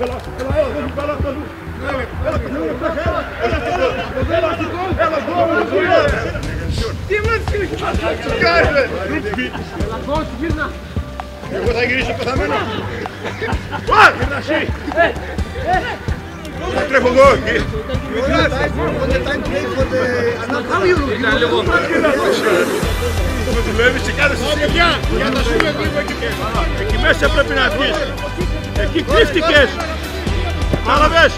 Elas vão subir na. Eu vou da igreja pra também não. Vai! Nasci! Já trevogou aqui. Onde está em três, onde. Não, eu não. Não, eu não. Mas o meu esticado se chega. Já está chegando aqui, vai que quer. É que mexe a própria nariz. μας! Έλα, έλα,